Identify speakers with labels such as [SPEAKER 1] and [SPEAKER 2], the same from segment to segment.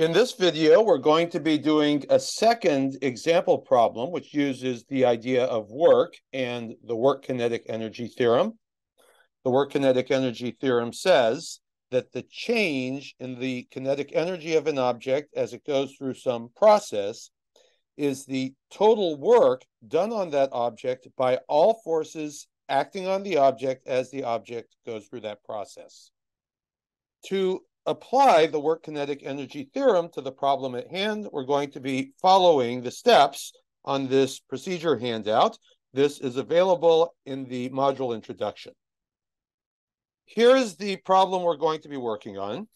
[SPEAKER 1] In this video, we're going to be doing a second example problem, which uses the idea of work and the work kinetic energy theorem. The work kinetic energy theorem says that the change in the kinetic energy of an object as it goes through some process is the total work done on that object by all forces acting on the object as the object goes through that process. To apply the work kinetic energy theorem to the problem at hand, we're going to be following the steps on this procedure handout. This is available in the module introduction. Here is the problem we're going to be working on.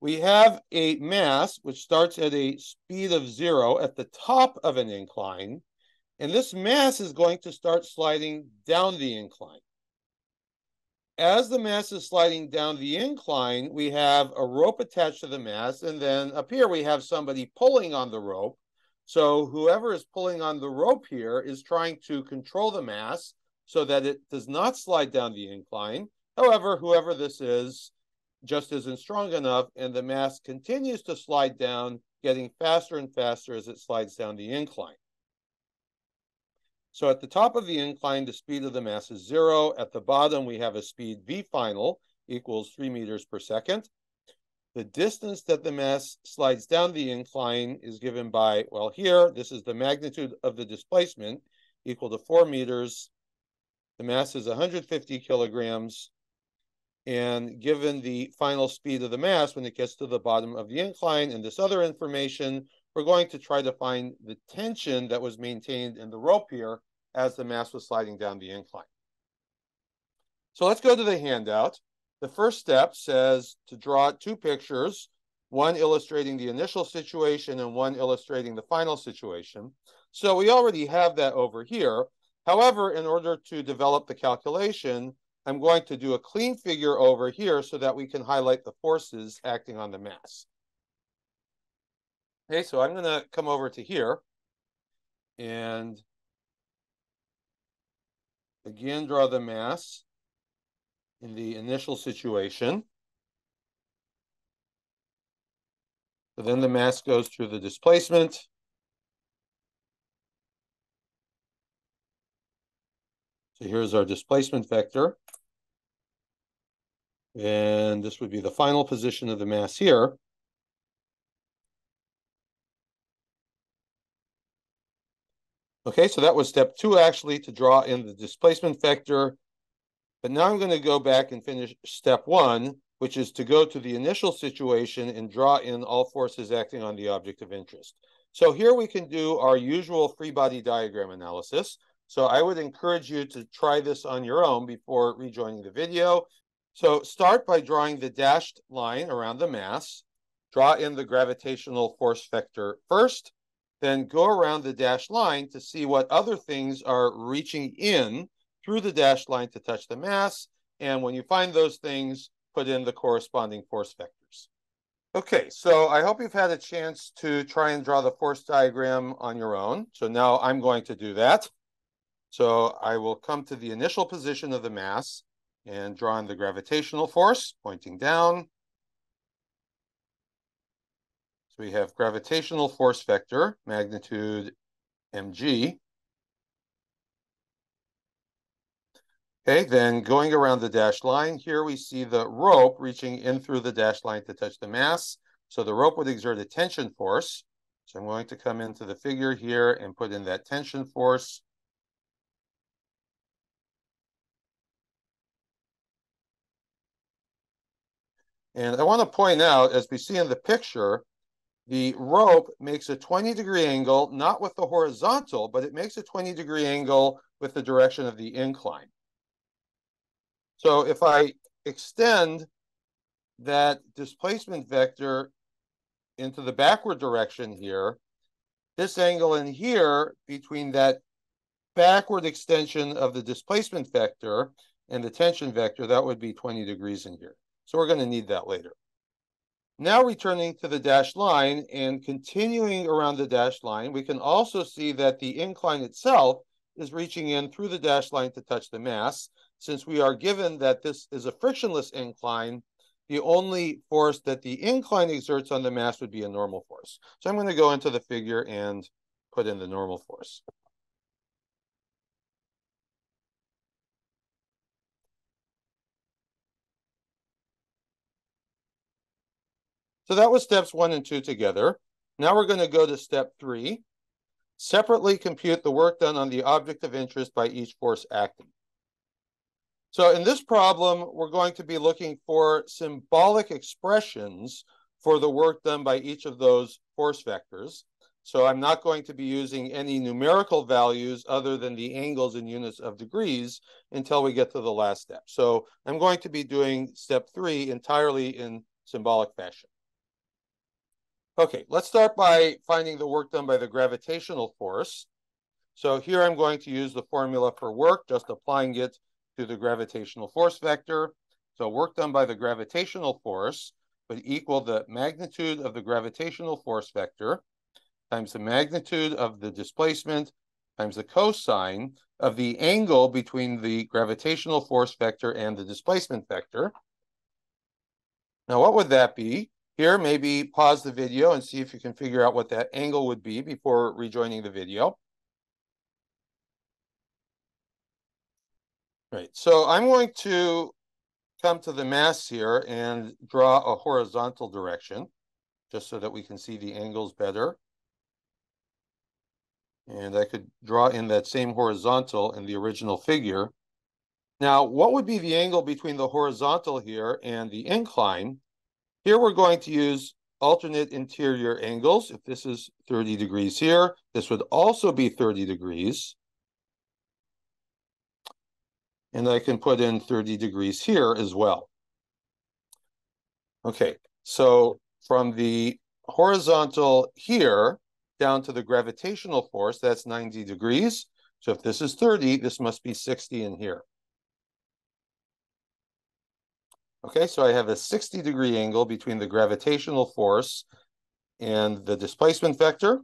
[SPEAKER 1] We have a mass which starts at a speed of zero at the top of an incline, and this mass is going to start sliding down the incline as the mass is sliding down the incline, we have a rope attached to the mass, and then up here we have somebody pulling on the rope. So whoever is pulling on the rope here is trying to control the mass so that it does not slide down the incline. However, whoever this is just isn't strong enough, and the mass continues to slide down, getting faster and faster as it slides down the incline. So at the top of the incline, the speed of the mass is zero. At the bottom, we have a speed v final equals three meters per second. The distance that the mass slides down the incline is given by, well, here, this is the magnitude of the displacement equal to four meters. The mass is 150 kilograms. And given the final speed of the mass when it gets to the bottom of the incline and this other information, we're going to try to find the tension that was maintained in the rope here as the mass was sliding down the incline. So let's go to the handout. The first step says to draw two pictures, one illustrating the initial situation and one illustrating the final situation. So we already have that over here. However, in order to develop the calculation, I'm going to do a clean figure over here so that we can highlight the forces acting on the mass. Okay, so I'm going to come over to here and Again, draw the mass in the initial situation. So then the mass goes through the displacement. So here's our displacement vector. And this would be the final position of the mass here. Okay, so that was step two actually to draw in the displacement vector. But now I'm going to go back and finish step one, which is to go to the initial situation and draw in all forces acting on the object of interest. So here we can do our usual free body diagram analysis. So I would encourage you to try this on your own before rejoining the video. So start by drawing the dashed line around the mass. Draw in the gravitational force vector first then go around the dashed line to see what other things are reaching in through the dashed line to touch the mass. And when you find those things, put in the corresponding force vectors. Okay, so I hope you've had a chance to try and draw the force diagram on your own. So now I'm going to do that. So I will come to the initial position of the mass and draw in the gravitational force pointing down. So we have gravitational force vector, magnitude mg. Okay, then going around the dashed line, here we see the rope reaching in through the dashed line to touch the mass. So the rope would exert a tension force. So I'm going to come into the figure here and put in that tension force. And I want to point out, as we see in the picture, the rope makes a 20 degree angle, not with the horizontal, but it makes a 20 degree angle with the direction of the incline. So if I extend that displacement vector into the backward direction here, this angle in here between that backward extension of the displacement vector and the tension vector, that would be 20 degrees in here. So we're going to need that later. Now returning to the dashed line and continuing around the dashed line, we can also see that the incline itself is reaching in through the dashed line to touch the mass. Since we are given that this is a frictionless incline, the only force that the incline exerts on the mass would be a normal force. So I'm going to go into the figure and put in the normal force. So that was steps one and two together. Now we're going to go to step three. Separately compute the work done on the object of interest by each force acting. So in this problem, we're going to be looking for symbolic expressions for the work done by each of those force vectors. So I'm not going to be using any numerical values other than the angles in units of degrees until we get to the last step. So I'm going to be doing step three entirely in symbolic fashion. Okay, let's start by finding the work done by the gravitational force. So here I'm going to use the formula for work, just applying it to the gravitational force vector. So work done by the gravitational force would equal the magnitude of the gravitational force vector times the magnitude of the displacement times the cosine of the angle between the gravitational force vector and the displacement vector. Now, what would that be? Here, maybe pause the video and see if you can figure out what that angle would be before rejoining the video. Right, so I'm going to come to the mass here and draw a horizontal direction, just so that we can see the angles better. And I could draw in that same horizontal in the original figure. Now, what would be the angle between the horizontal here and the incline? Here we're going to use alternate interior angles. If this is 30 degrees here, this would also be 30 degrees. And I can put in 30 degrees here as well. Okay, so from the horizontal here down to the gravitational force, that's 90 degrees. So if this is 30, this must be 60 in here. Okay, so I have a 60 degree angle between the gravitational force and the displacement vector.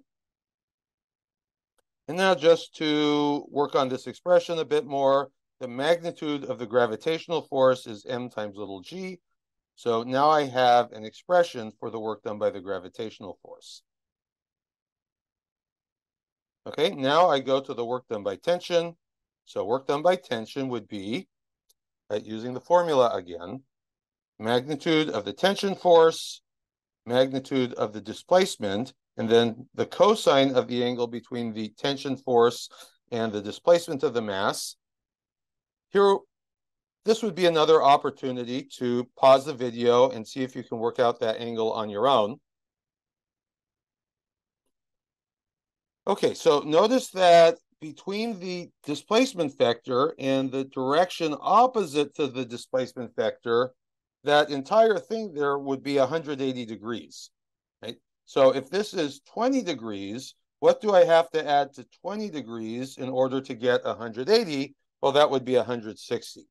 [SPEAKER 1] And now just to work on this expression a bit more, the magnitude of the gravitational force is m times little g. So now I have an expression for the work done by the gravitational force. Okay, now I go to the work done by tension. So work done by tension would be, right, using the formula again, magnitude of the tension force, magnitude of the displacement, and then the cosine of the angle between the tension force and the displacement of the mass. Here, this would be another opportunity to pause the video and see if you can work out that angle on your own. Okay, so notice that between the displacement vector and the direction opposite to the displacement vector, that entire thing there would be 180 degrees, right? So if this is 20 degrees, what do I have to add to 20 degrees in order to get 180? Well, that would be 160.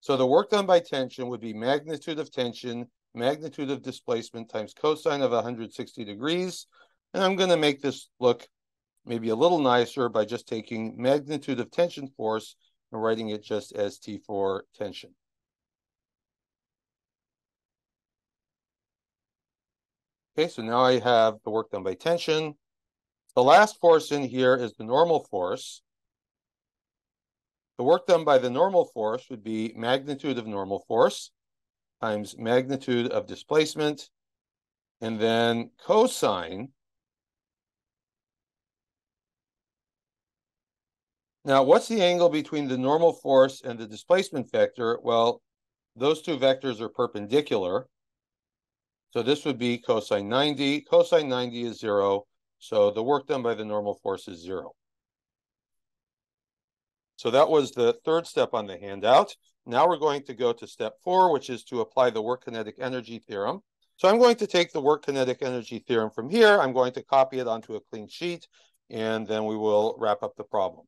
[SPEAKER 1] So the work done by tension would be magnitude of tension, magnitude of displacement times cosine of 160 degrees. And I'm going to make this look maybe a little nicer by just taking magnitude of tension force and writing it just as T for tension. Okay, so now I have the work done by tension. The last force in here is the normal force. The work done by the normal force would be magnitude of normal force times magnitude of displacement, and then cosine. Now, what's the angle between the normal force and the displacement vector? Well, those two vectors are perpendicular. So this would be cosine 90. Cosine 90 is zero. So the work done by the normal force is zero. So that was the third step on the handout. Now we're going to go to step four, which is to apply the work kinetic energy theorem. So I'm going to take the work kinetic energy theorem from here. I'm going to copy it onto a clean sheet, and then we will wrap up the problem.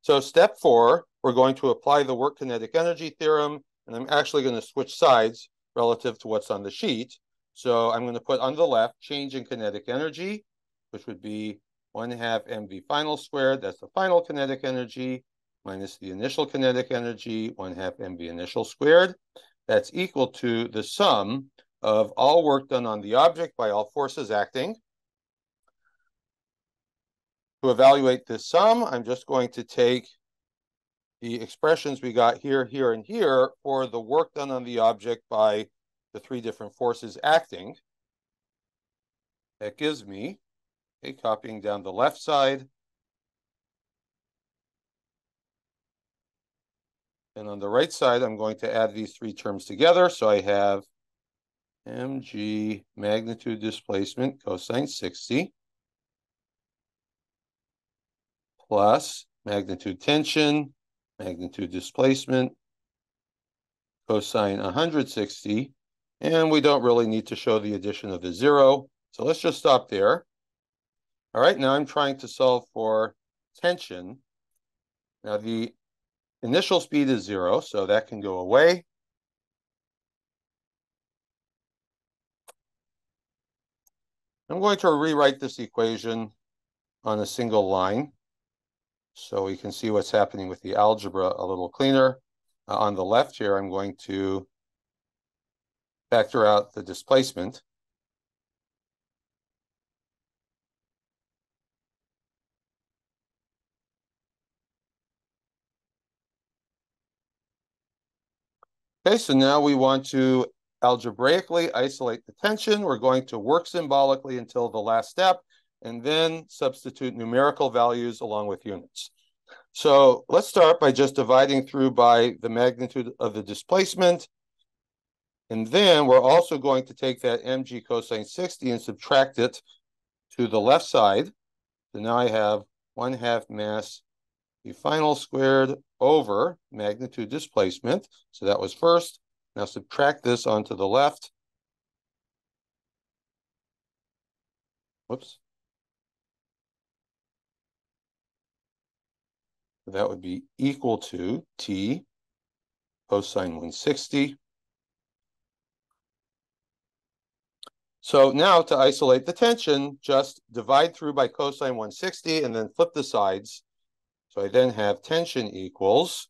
[SPEAKER 1] So step four, we're going to apply the work kinetic energy theorem, and I'm actually going to switch sides relative to what's on the sheet. So I'm going to put on the left change in kinetic energy, which would be 1 half mv final squared. That's the final kinetic energy minus the initial kinetic energy, 1 half mv initial squared. that's equal to the sum of all work done on the object by all forces acting. To evaluate this sum, I'm just going to take the expressions we got here, here, and here for the work done on the object by the three different forces acting. That gives me, okay, copying down the left side, and on the right side, I'm going to add these three terms together. So I have mg magnitude displacement cosine 60 plus magnitude tension magnitude displacement, cosine 160, and we don't really need to show the addition of the zero. So let's just stop there. All right, now I'm trying to solve for tension. Now the initial speed is zero, so that can go away. I'm going to rewrite this equation on a single line so we can see what's happening with the algebra a little cleaner. Uh, on the left here, I'm going to factor out the displacement. Okay, so now we want to algebraically isolate the tension. We're going to work symbolically until the last step and then substitute numerical values along with units. So let's start by just dividing through by the magnitude of the displacement. And then we're also going to take that mg cosine 60 and subtract it to the left side. So now I have 1 half mass v final squared over magnitude displacement. So that was first. Now subtract this onto the left. Whoops. That would be equal to t cosine 160. So now to isolate the tension, just divide through by cosine 160 and then flip the sides. So I then have tension equals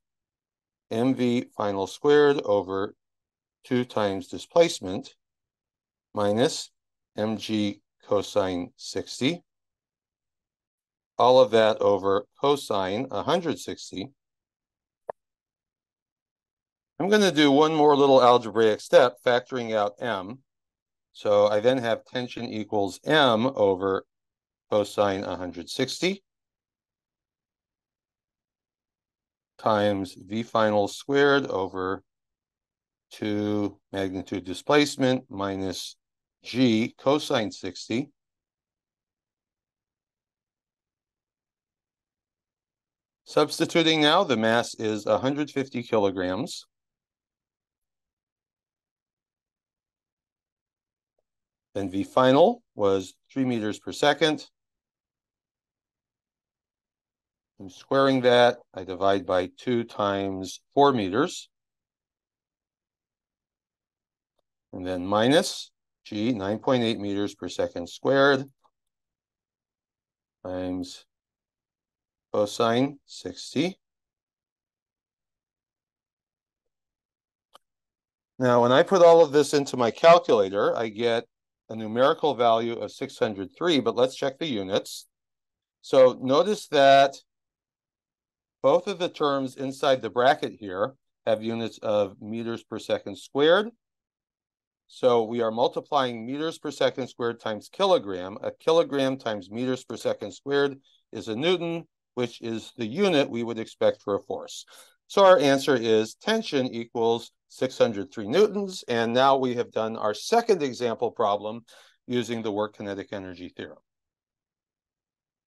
[SPEAKER 1] mv final squared over 2 times displacement minus mg cosine 60 all of that over cosine 160. I'm going to do one more little algebraic step, factoring out m. So I then have tension equals m over cosine 160 times v final squared over 2 magnitude displacement minus g cosine 60 Substituting now, the mass is 150 kilograms. Then V final was 3 meters per second. I'm squaring that. I divide by 2 times 4 meters. And then minus G, 9.8 meters per second squared times cosine 60. Now, when I put all of this into my calculator, I get a numerical value of 603, but let's check the units. So notice that both of the terms inside the bracket here have units of meters per second squared. So we are multiplying meters per second squared times kilogram. A kilogram times meters per second squared is a Newton which is the unit we would expect for a force. So our answer is tension equals 603 newtons. And now we have done our second example problem using the work kinetic energy theorem.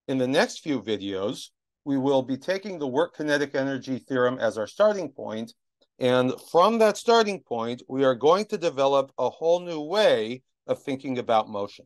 [SPEAKER 1] In the next few videos, we will be taking the work kinetic energy theorem as our starting point. And from that starting point, we are going to develop a whole new way of thinking about motion.